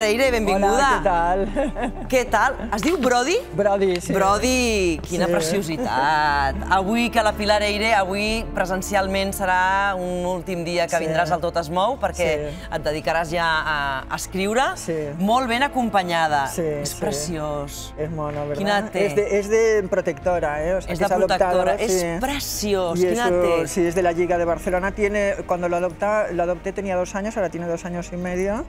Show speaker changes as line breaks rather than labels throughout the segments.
Eire, benvinguda.
Hola, què tal?
Què tal? Es diu Brody?
Brody, sí.
Brody, quina
Sí.
preciositat. Avui que la Pilar Eire, avui presencialment serà un últim dia que
Sí.
vindràs al Tot es mou perquè
Sí.
et dedicaràs ja a, escriure.
Sí.
Molt ben acompanyada.
Sí,
És
sí.
preciós.
Es mono, ¿verdad?
Quina té?
Es de, es de protectora, ¿eh? O sea,
És de protectora. És
sí.
preciós.
Y
Quina
eso,
té?
sí, es de la Liga de Barcelona. Tiene, cuando lo, adopta, lo adopté tenía dos años, ahora tiene dos años y medio.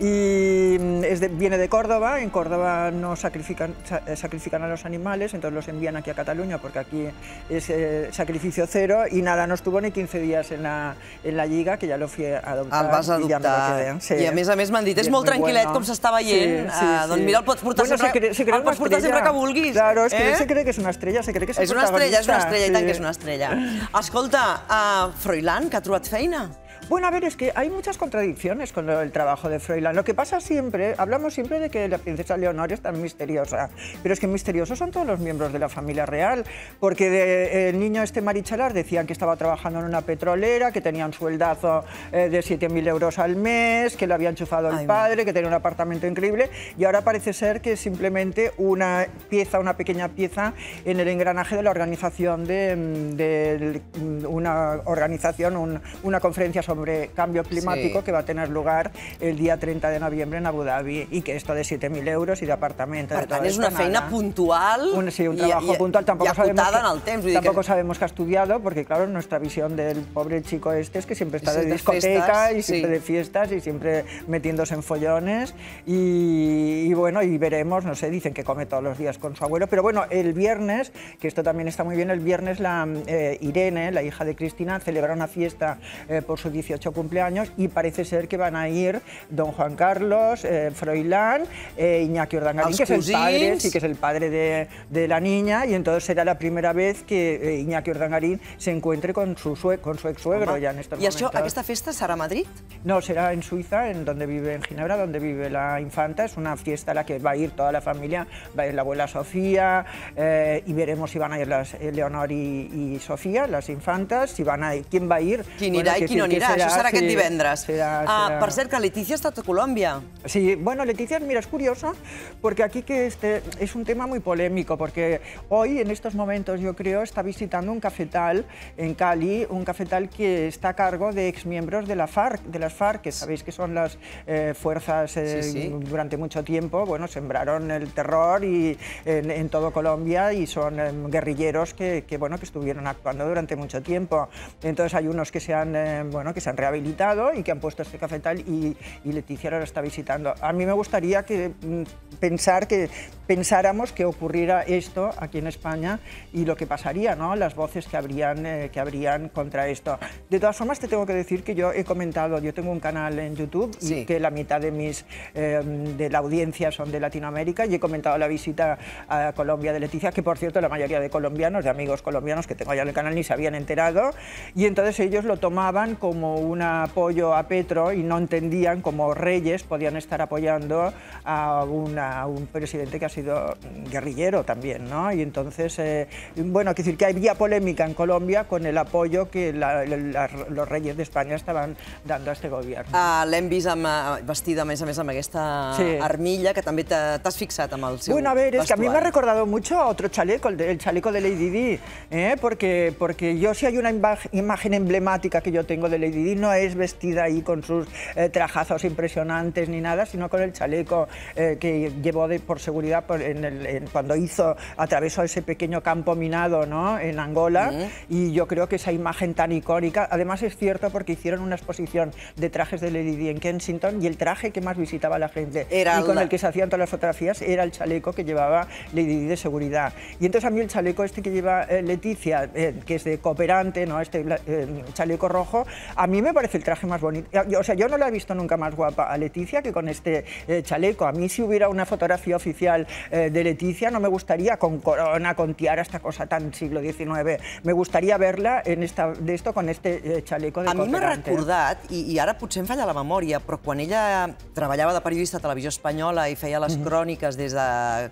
Y es de- viene de Córdoba. En Córdoba no sacrifican, sa- eh, sacrifican a los animales, entonces los envían aquí a Cataluña porque aquí es eh, sacrificio cero. Y nada, no estuvo ni 15 días en la, en la Liga, que ya lo fui a adoptar.
El vas
y ya me lo
adoptar.
quedé. Sí.
I a més a més m'han dit, és
es
molt tranquil·let
bueno.
com s'està veient.
Sí, sí,
Ah, doncs
sí.
mira, el pots portar
Bueno,
sempre,
se cree, se cree
el pots portar sempre que vulguis.
Claro, es que
eh?
se cree que es una estrella, se cree que es el
És una estrella, és una estrella, i tant que és
sí.
una estrella. Escolta, uh, Froilán, que ha trobat feina.
Bueno, a ver, es que hay muchas contradicciones con el trabajo de Froilán. Lo que pasa siempre, hablamos siempre de que la princesa Leonor es tan misteriosa, pero es que misteriosos son todos los miembros de la familia real, porque de- el niño este Marichalar decían que estaba trabajando en una petrolera, que tenía un sueldazo eh, de 7.000 euros al mes, que lo había enchufado el
Ay,
padre, que tenía un apartamento increíble, y ahora parece ser que es simplemente una pieza, una pequeña pieza en el engranaje de la organización de, mm, de, mm, una organización, un- una conferencia sobre cambio climático
Sí.
que va a tener lugar el día 30 de noviembre en Abu Dhabi y que esto de 7.000 euros y de apartamento.
Per tant, és una feina
nada.
puntual
Un, sí, un
i-
trabajo
i,
puntual. Tampoco
i
sabemos
acotada
que,
en el temps. Vull
tampoco
que...
sabemos que ha estudiado, porque claro, nuestra visión del pobre chico este es que siempre está de
de
discoteca
fiestas,
y siempre
sí.
de fiestas y siempre metiéndose en follones. Y, y bueno, y veremos, no sé, dicen que come todos los días con su abuelo. Pero bueno, el viernes, que esto también está muy bien, el viernes la eh, Irene, la hija de Cristina, celebra una fiesta eh, por su 18 cumpleaños y parece ser que van a ir don Juan Carlos, eh, Froilán, eh, Iñaki Urdangarín, que es el padre, sí, que es el padre de, de la niña, y entonces será la primera vez que eh, Iñaki Urdangarín se encuentre con su, sue- con su ex suegro ya en estos
això,
momentos.
aquesta festa serà a Madrid?
No, será en Suiza, en donde vive, en Ginebra, donde vive la infanta. Es una fiesta a la que va a ir toda la familia, va a ir la abuela Sofía, eh, y veremos si van a ir las eh, Leonor y, y Sofía, las infantas, si van a ir, quién va a ir.
Qui
Bueno,
anirà i
que
qui no
decir
anirà? Això serà aquest
sí,
divendres.
será-
Ah,
será-
per cert, que Letícia ha estat a Colòmbia.
Sí, bueno, Leticia, mira, es curioso porque aquí que este es un tema muy polémico porque hoy, en estos momentos, yo creo, está visitando un cafetal en Cali, un cafetal que está a cargo de exmiembros de la FARC, de las FARC, que sabéis que son las eh, fuerzas eh,
Sí, sí.
durante mucho tiempo, bueno, sembraron el terror y en, en todo Colombia y son em, guerrilleros que, que, bueno, que estuvieron actuando durante mucho tiempo. Entonces hay unos que se han, eh, bueno, que se han rehabilitado y que han puesto este cafetal y, y Leticia ahora lo está visitando. A mí me gustaría que mm, pensar que pensáramos que ocurriera esto aquí en España y lo que pasaría, ¿no? Las voces que habrían, eh, que habrían contra esto. De todas formas, te tengo que decir que yo he comentado, yo tengo un canal en YouTube
Sí.
y que la mitad de mis eh, de la audiencia son de Latinoamérica y he comentado la visita a Colombia de Leticia, que por cierto la mayoría de colombianos, de amigos colombianos que tengo ya en el canal, ni se habían enterado y entonces ellos lo tomaban como un apoyo a Petro y no entendían cómo reyes podían estar apoyando a, una- a un presidente que ha sido guerrillero también, ¿no? Y entonces, eh, bueno, quiero decir que había polémica en Colombia con el apoyo que la- la- los reyes de España estaban dando a este gobierno.
Uh, L'hem vist amb, vestida, a més a més, amb aquesta
Sí.
armilla, que també t'ha- t'has fixat amb el seu
Bueno, a ver, es que a mí me ha
vestuari.
recordado mucho a otro chaleco, el, de- el chaleco de Lady Di, ¿eh? porque, porque yo si hay una imagen emblemática que yo tengo de Lady Di, no es vestida ahí con sus eh, trajazos impresionantes ni nada, sino con el chaleco eh, que llevó de- por seguridad por- en el- en- cuando hizo, atravesó ese pequeño campo minado ¿no? en Angola, y yo creo que esa imagen tan icónica, además es cierto porque hicieron una exposición de trajes de Lady Di en Kensington y el traje que más visitaba la gente
Era
y con
la-
el que se hacían todas las fotografías era el chaleco que llevaba Lady Di de seguridad. Y entonces a mí el chaleco este que lleva eh, Leticia, eh, que es de cooperante, ¿no? este eh, chaleco rojo, a mí me parece el traje más bonito. Yo- O sea, yo no la he visto nunca más guapa a Leticia que con este eh, chaleco. A mí si hubiera una fotografía oficial eh, de Leticia no me gustaría con corona, con tiara, esta cosa tan siglo XIX. Me gustaría verla en esta, de esto con este eh, chaleco de
A mi m'ha recordat, i, i ara potser em falla la memòria, però quan ella treballava de periodista a Televisió Espanyola i feia les cròniques des de,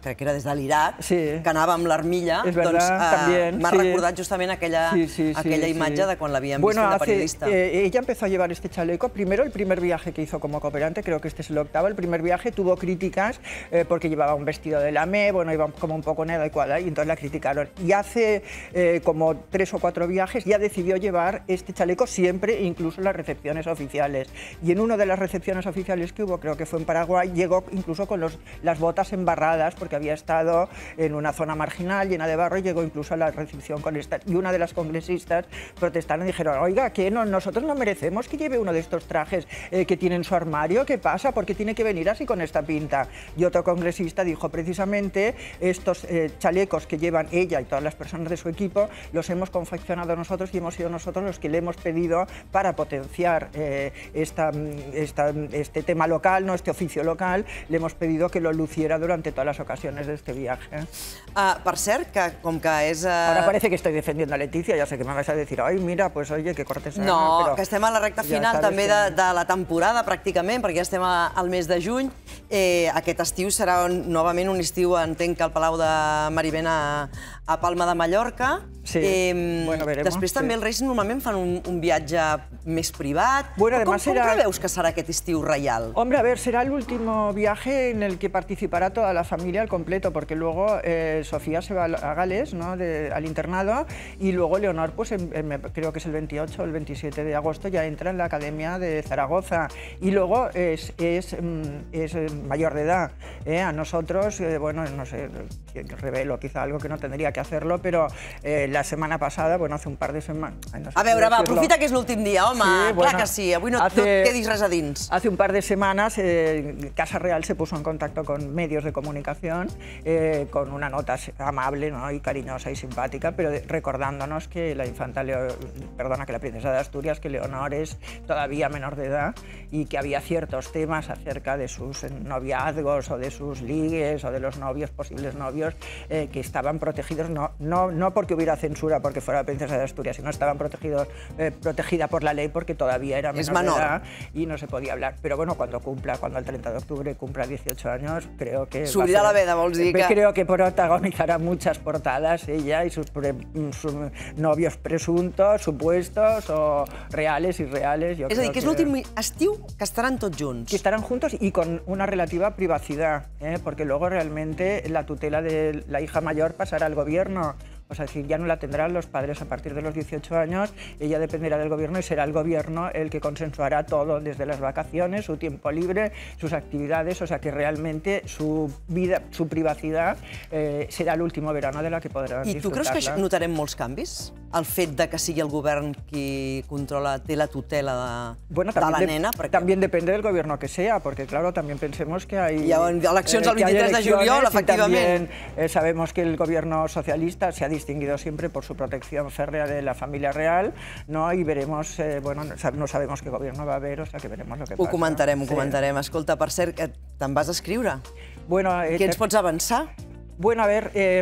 crec que era des de l'Iraq.
Sí.
que anava amb l'armilla,
Es verdad,
doncs eh,
también,
m'ha
sí.
recordat justament aquella,
Sí, sí, sí,
aquella
sí.
imatge de quan l'havíem
bueno,
vist de
hace-
periodista.
eh, ella empezó a llevar este chaleco, primero el primer viaje que hizo como cooperante, creo que este es el octavo, el primer viaje tuvo críticas eh, porque llevaba un vestido de la ME, bueno, iba como un poco inadecuada y entonces la criticaron. Y hace eh, como tres o cuatro viajes ya decidió llevar este chaleco siempre, incluso en las recepciones oficiales. Y en una de las recepciones oficiales que hubo, creo que fue en Paraguay, llegó incluso con los, las botas embarradas porque había estado en una zona marginal llena de barro y llegó incluso a la recepción con esta. Y una de las congresistas protestaron y dijeron, oiga, que no, nosotros no merecemos que lleve uno de estos trajes eh, que tiene en su armario, ¿qué pasa? ¿Por qué tiene que venir así con esta pinta? Y otro congresista dijo, precisamente estos eh, chalecos que llevan ella y todas las personas de su equipo, los hemos confeccionado nosotros y hemos sido nosotros los que le hemos pedido para potenciar eh, esta, esta, este tema local, ¿no? este oficio local, le hemos pedido que lo luciera durante todas las ocasiones de este viaje.
Uh, per cert, que com que és... Uh...
Ahora parece que estoy defendiendo a Leticia, ya sé que me vas a decir, ay, mira, pues oye, que cortesana,
No,
però
que estem a la recta final ja també de, de la temporada, pràcticament, perquè ja estem a, al mes de juny. Eh, aquest estiu serà novament un estiu, entenc que al Palau de Marivent a, a Palma de Mallorca.
Sí,
eh,
bueno, veremos,
Després també
sí.
els Reis normalment fan un, un viatge més privat.
Bueno,
com, com
será-
preveus que serà aquest estiu reial?
Hombre, a ver, será el último viaje en el que participará toda la familia al completo, porque luego eh, Sofía se va a Gales, ¿no? de- al internado, y luego Leonor, pues en- en- creo que es el 28 o el 27 de agosto, ya entra en la Academia de Zaragoza. Y luego es, es, mm, es, eh, mayor de edad. ¿eh? A nosotros, eh, bueno, no sé, revelo quizá algo que no tendría que hacerlo, pero eh, la semana pasada, bueno, hace un par de semanas... ay, no sé
A veure, va, aprofita que és l'últim dia, home,
Sí, bueno,
clar que sí, avui no, no
hace-
et quedis res a dins.
Hace un par de semanas eh, Casa Real se puso en contacto con medios de comunicación eh, con una nota amable ¿no? y cariñosa y simpática, pero recordándonos que la infanta Leo- perdona, que la princesa de Asturias, que Leonor es todavía menor de edad y que había ciertos temas acerca de sus noviazgos o de sus ligues o de los novios, posibles novios, eh, que estaban protegidos, no, no, no porque hubiera censura porque fuera princesa de Asturias, sino estaban protegidos, eh, protegida por la ley porque todavía era menor,
Es
de
menor.
edad y no se podía hablar. Pero bueno, cuando cumpla, cuando el 30 de octubre cumpla 18 años, creo que... ser-
la veda, vols dir
Eh,
que-
Creo que protagonizará muchas portadas ella y sus, pre- sus novios presuntos, supuestos o reales y reales. Yo
És a dir, que és l'últim estiu que estaran tots junts.
que estarán juntos y con una relativa privacidad, ¿eh? porque luego realmente la tutela de la hija mayor pasará al gobierno. O sea, es decir, ya no la tendrán los padres a partir de los 18 años, ella dependerá del gobierno y será el gobierno el que consensuará todo, desde las vacaciones, su tiempo libre, sus actividades, o sea que realmente su vida, su privacidad eh, será el último verano de la que podrán
I tu creus que
disfrutarla.
notarem molts canvis? El fet de que sigui el govern qui controla, té la tutela de,
Bueno,
de la nena?
También depende del gobierno que sea, porque claro, también pensemos que hay...
Ha eleccions el
que hay
23 de juliol,
elecciones y
efectivament.
también eh, sabemos que el gobierno socialista se ha distinguido siempre por su protección férrea de la familia real, ¿no? Y veremos, eh, bueno, no sab- no sabemos qué gobierno va a haber, o sea que veremos lo que
Ho
pasa.
comentarem, ho
Sí.
comentarem. Escolta, per cert, que te'n vas a escriure.
Bueno, eh,
Què ens pots avançar?
Bueno, a ver, eh,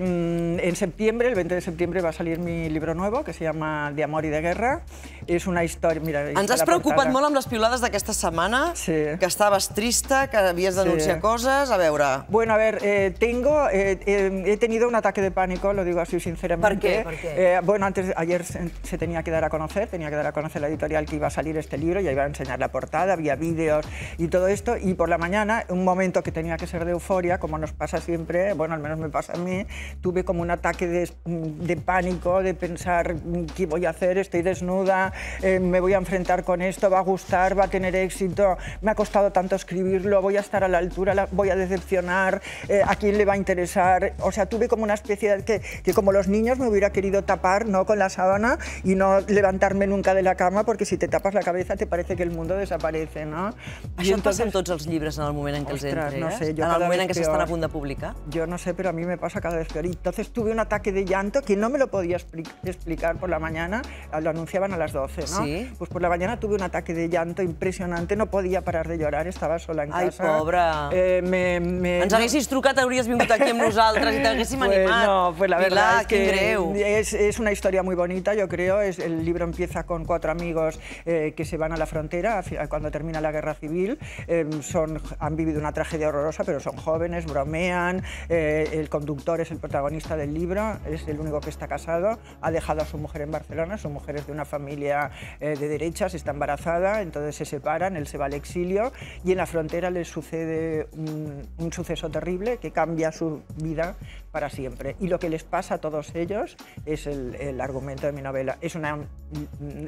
en septiembre, el 20 de septiembre, va a salir mi libro nuevo que se llama De amor y de guerra. Es una historia. Mira,
Ens has preocupat
portada.
molt amb les piulades d'aquesta setmana,
Sí.
que estaves trista, que havies d'anunciar
Sí.
coses. A veure,
Bueno, a ver, eh, tengo, eh, eh, he tenido un ataque de pánico, lo digo así sinceramente.
¿Por qué? ¿Por qué?
Eh, bueno, antes, ayer se, se tenía que dar a conocer, tenía que dar a conocer la editorial que iba a salir este libro, ya iba a enseñar la portada, había vídeos y todo esto, y por la mañana, un momento que tenía que ser de euforia, como nos pasa siempre, bueno, al menos me pasa a mí, tuve como un ataque de, de pánico, de pensar, ¿qué voy a hacer? Estoy desnuda, eh, me voy a enfrentar con esto, va a gustar, va a tener éxito, me ha costado tanto escribirlo, voy a estar a la altura, la- voy a decepcionar, eh, a quién le va a interesar. O sea, tuve como una especie de que, que como los niños me hubiera querido tapar ¿no? con la sábana y no levantarme nunca de la cama porque si te tapas la cabeza te parece que el mundo desaparece, ¿no?
això et passa amb tots els llibres en el moment en què els
Ostras,
entregues?
no sé, jo
en el moment en què s'estan a punt de publicar?
Yo no sé, pero a mí me pasa cada vez peor. Y Entonces tuve un ataque de llanto que no me lo podía expli- explicar por la mañana, lo anunciaban a las 12, ¿no?
Sí.
Pues por la mañana tuve un ataque de llanto impresionante, no podía parar de llorar, estaba sola en
Ai,
casa.
pobra.
Eh, me, me-
Ens haguessis trucat, hauries vingut aquí amb nosaltres i t'haguéssim
Pues
animat.
no, pues la
Pilar,
verdad es que es, es una historia muy bonita, yo creo. Es, el libro empieza con cuatro amigos eh, que se van a la frontera cuando termina la guerra civil. Eh, son, han vivido una tragedia horrorosa, pero son jóvenes, bromean, eh, el conductor es el protagonista del libro, es el único que está casado, ha dejado a su mujer en Barcelona, su mujer es de una familia eh, de derechas, está embarazada, entonces se separan, él se va al exilio y en la frontera le sucede un, un suceso terrible que cambia su vida para siempre. Y lo que les pasa a todos ellos es el, el argumento de mi novela. Es una mm,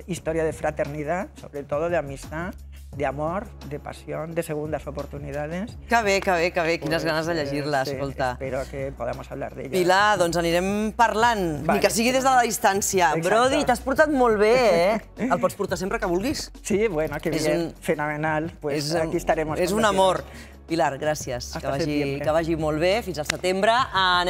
historia de fraternidad, sobre todo de amistad, de amor, de passió, de segundes oportunitats.
Que bé, que bé, que bé. Quines
Pues,
ganes de llegir-la,
sí,
escolta.
Espero que podamos hablar d'ella.
Pilar, doncs anirem parlant,
Vale.
ni que sigui des de la distància.
Exacte.
Brody, t'has portat molt bé, eh? El pots portar sempre que vulguis.
Sí, bueno,
Es
bien,
un-
fenomenal. Pues aquí estaremos.
És un amor. Pilar, gràcies.
Hasta
Que vagi, que vagi molt bé. Fins al setembre. Anem